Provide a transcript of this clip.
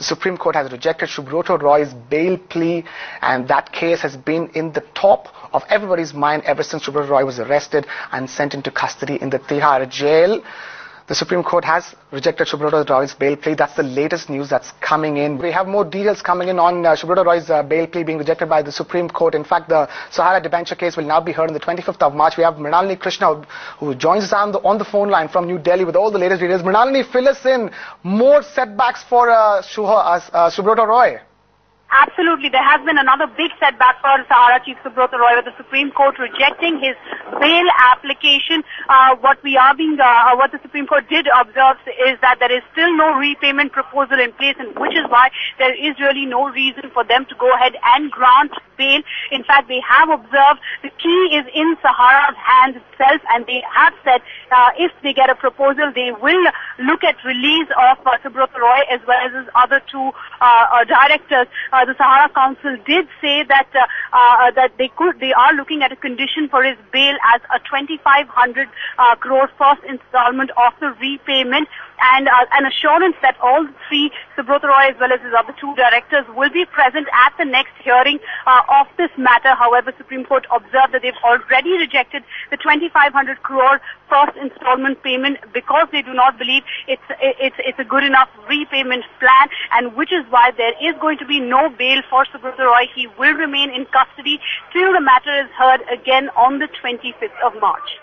The Supreme Court has rejected Subrata Roy's bail plea and that case has been in the top of everybody's mind ever since Subrata Roy was arrested and sent into custody in the Tihar jail. The Supreme Court has rejected Subrata Roy's bail plea. That's the latest news that's coming in. We have more details coming in on uh, Subrata Roy's uh, bail plea being rejected by the Supreme Court. In fact, the Sahara debenture case will now be heard on the 25th of March. We have Mrinalini Krishna who joins us on the, on the phone line from New Delhi with all the latest details. Mrinalini, fill us in. More setbacks for uh, Shuha, uh, Subrata Roy. Absolutely. There has been another big setback for Sahara Chief Subrata Roy with the Supreme Court rejecting his bail application. Uh, what we are being, uh, uh, what the Supreme Court did observe is that there is still no repayment proposal in place and which is why there is really no reason for them to go ahead and grant bail. In fact, they have observed the key is in Sahara's hands itself and they have said uh, if they get a proposal, they will look at release of uh, Roy as well as his other two uh, uh directors. Uh, the Sahara Counsel did say that uh, uh, that they could they are looking at a condition for his bail as a 2,500 uh, crore first installment of the repayment and uh, an assurance that all three, Subrata Roy as well as his other two directors, will be present at the next hearing uh, of this matter. However, Supreme Court observed that they've already rejected the 2,500 crore first installment payment because they do not believe it's it's it's a good enough repayment plan, and which is why there is going to be no bail for Subrata Roy. He will remain in custody till the matter is heard again on the 25th of March.